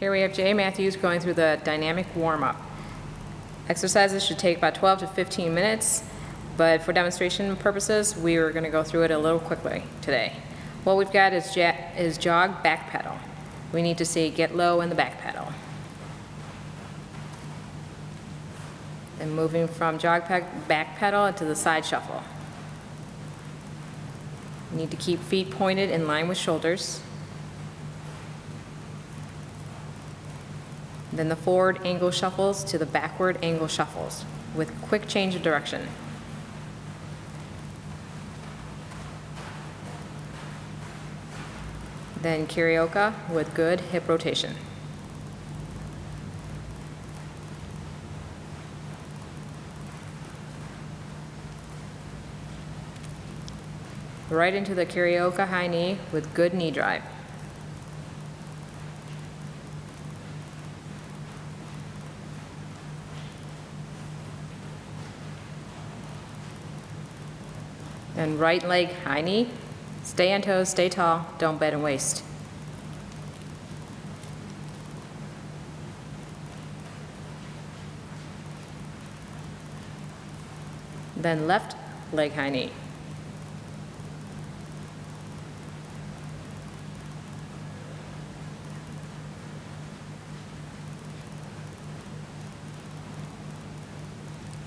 Here we have Jay Matthews going through the dynamic warm-up. Exercises should take about 12 to 15 minutes, but for demonstration purposes, we are going to go through it a little quickly today. What we've got is, is jog back pedal. We need to see get low in the back pedal. Then moving from jog pe- back pedal into the side shuffle. You Need to keep feet pointed in line with shoulders. Then the forward angle shuffles to the backward angle shuffles with quick change of direction. Then karaoke with good hip rotation. Right into the karaoke high knee with good knee drive. Then right leg high knee. Stay on toes, stay tall, don't bend and waist. Then left leg high knee.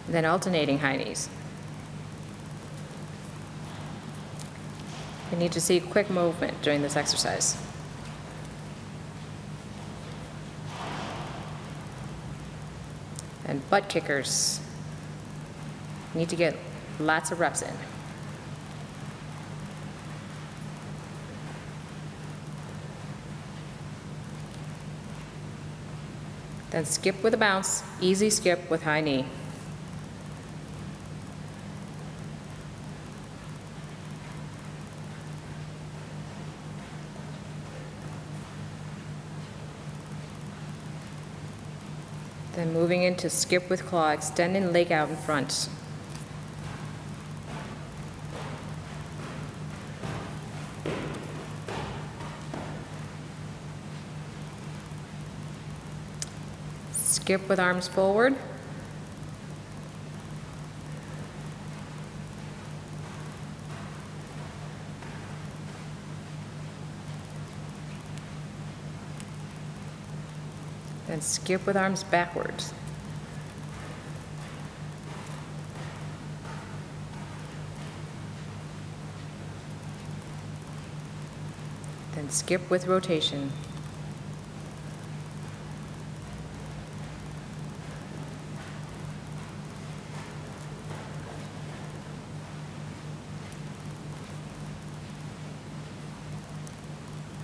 Then alternating high knees. You need to see quick movement during this exercise. And butt kickers. Need to get lots of reps in. Then skip with a bounce, easy skip with high knee. Then moving into skip with claw, extending leg out in front. Skip with arms forward. Then skip with arms backwards. Then skip with rotation.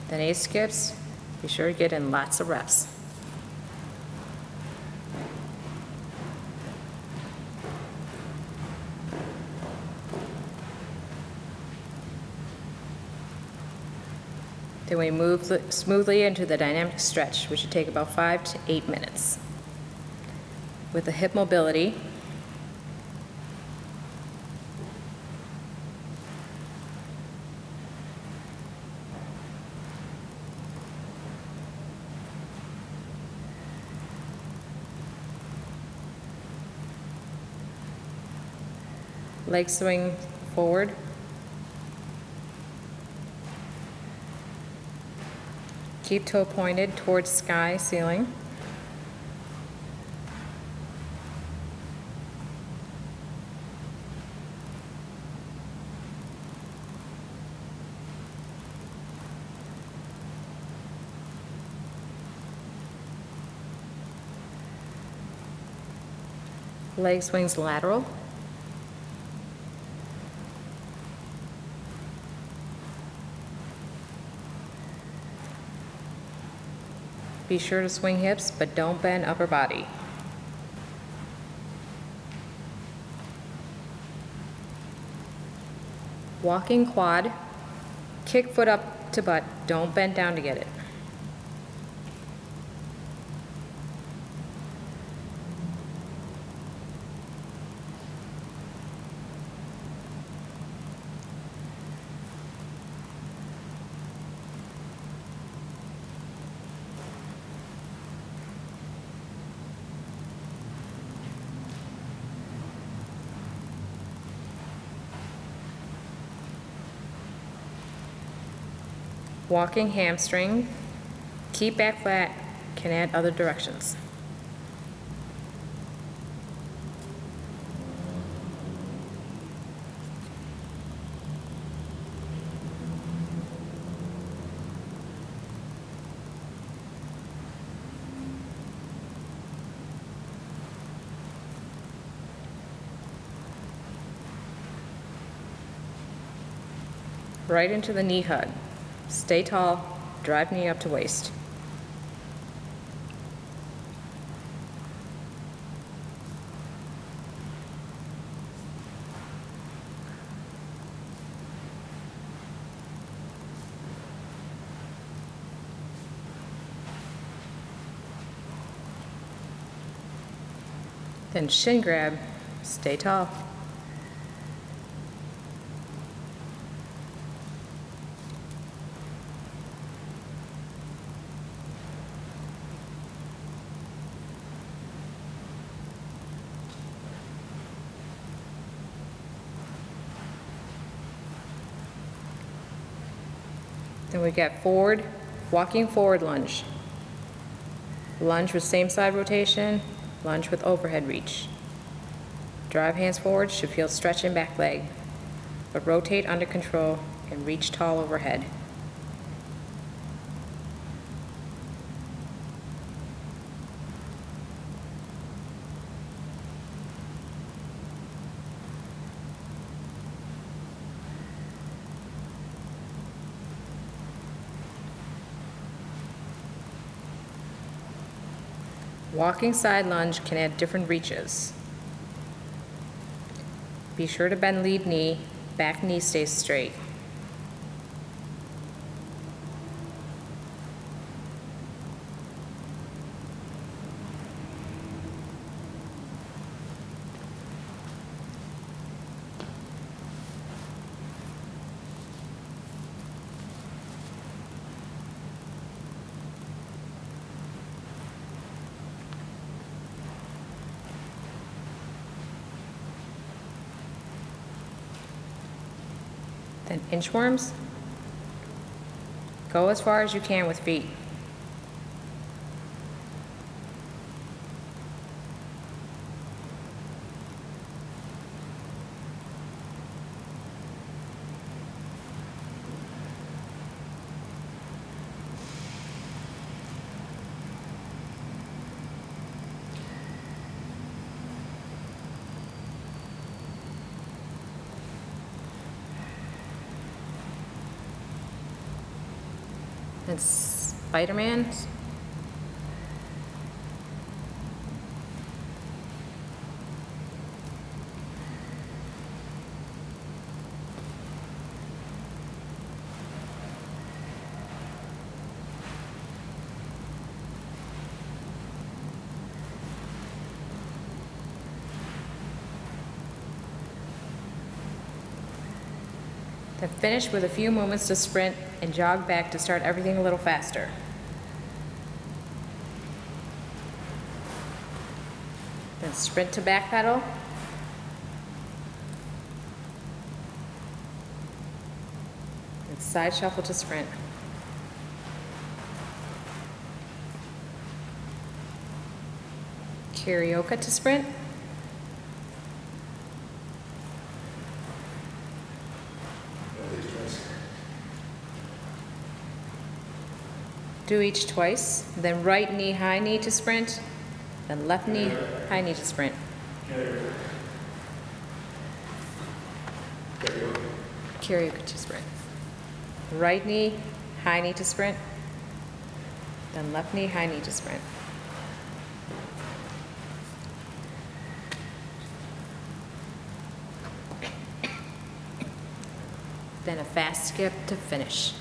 Then A skips. Be sure to get in lots of reps. Then we move th- smoothly into the dynamic stretch, which should take about five to eight minutes. With the hip mobility, leg swing forward. Keep toe pointed towards sky ceiling. Leg swings lateral. Be sure to swing hips, but don't bend upper body. Walking quad, kick foot up to butt, don't bend down to get it. Walking hamstring, keep back flat, can add other directions. Right into the knee hug. Stay tall, drive knee up to waist. Then shin grab, stay tall. Then we get forward, walking forward lunge. Lunge with same side rotation, lunge with overhead reach. Drive hands forward, should feel stretch in back leg, but rotate under control and reach tall overhead. Walking side lunge can add different reaches. Be sure to bend lead knee, back knee stays straight. Then inchworms. Go as far as you can with feet. Then Spider-Man. Then finish with a few moments to sprint and jog back to start everything a little faster. Then sprint to back pedal. And side shuffle to sprint. Karaoke to sprint. Do each twice, then right knee, high knee to sprint, then left knee, high knee to sprint. Karaoke to sprint. Right knee, high knee to sprint, then left knee, high knee to sprint. Then a fast skip to finish.